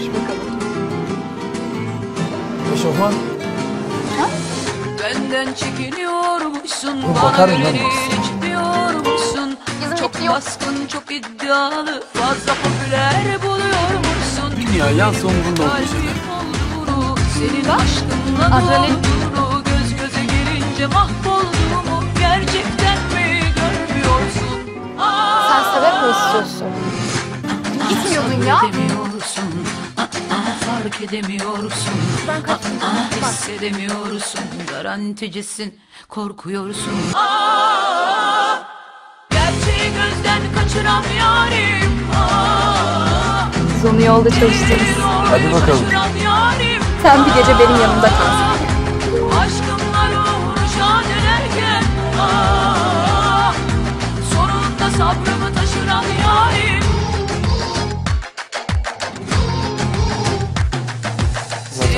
neymiş bakalım. Eşofman. Benden çekiniyormuşsun Dur, Bana bakarım hiç diyormuşsun Bizim Çok baskın çok iddialı Fazla popüler buluyormuşsun Dünya yansı umurunda olmuş. Kalbim Senin aşkınla Adrenalin. dolduğunu Göz göze gelince mahvolduğumu Gerçekten mi görmüyorsun Sen sebep mi istiyorsun? Gitmiyordun ya. Fark edemiyorsun Ben kaçtım. Aa, Bak. hissedemiyorsun Garanticisin Korkuyorsun Aa, Gerçeği gözden kaçıran yarim Aa, Biz onu yolda çalıştırırız. Hadi bakalım. yarim Sen bir gece benim yanımda kal.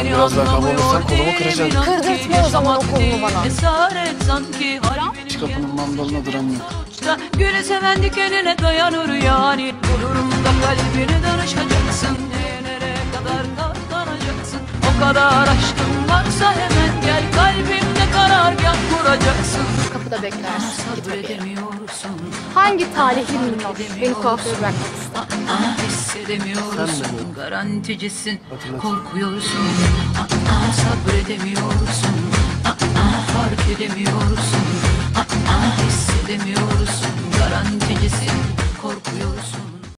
Zaten biraz daha kaba olursan kolumu kıracaksın. Kırdırtma o zaman o kolunu bana. Esaret sanki Çık kapının mandalına duramıyor. Sonuçta Gülü seven dikenine dayanır yani Bu durumda kalbini danışacaksın nereye kadar katlanacaksın O kadar aşkın varsa hemen gel Kalbimde karargah kuracaksın Kapıda beklersin. Hangi talihli minnoş beni kuaföre bırakmak ister? Hissedemiyorsun? Garanticisin. Korkuyorsun Aa, sabredemiyorsun Aa, fark edemiyorsun